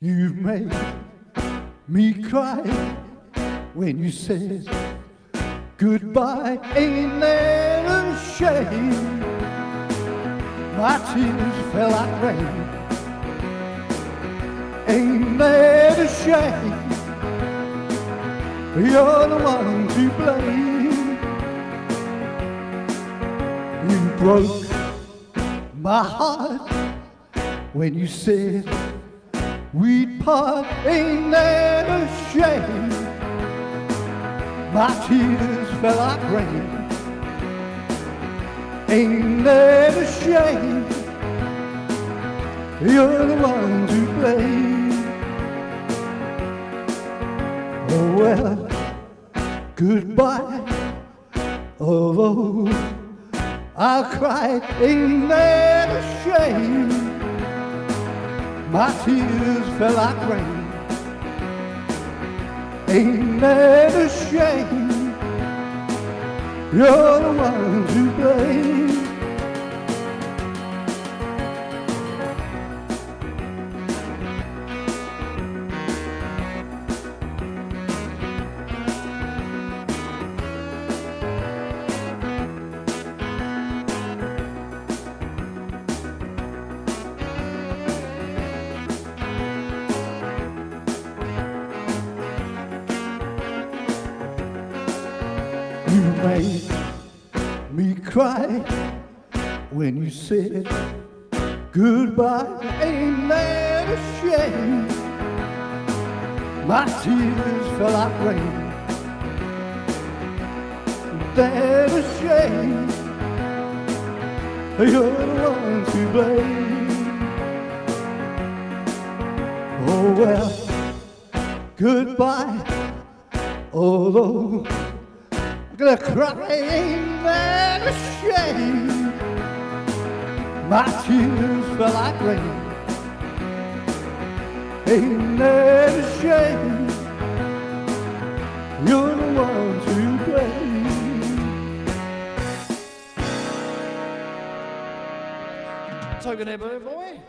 You made me cry when you said goodbye. Ain't that a shame? My tears fell like rain. Ain't that a shame? You're the one to blame. You broke my heart when you said we'd part. Ain't that a shame? My tears fell like rain. Ain't that a shame? You're the one to blame. Oh well, goodbye. Although I'll cry, ain't that a shame? My tears fell like rain. Ain't that a shame? You're the one to You made me cry when you said goodbye. Ain't that a shame? My tears fell like rain. That a shame. You're the one to blame. Oh well, goodbye. Although I'm gonna cry, ain't that a shame? My tears fell like rain. Ain't that a shame? You're the one to blame. Token Ebbo boy.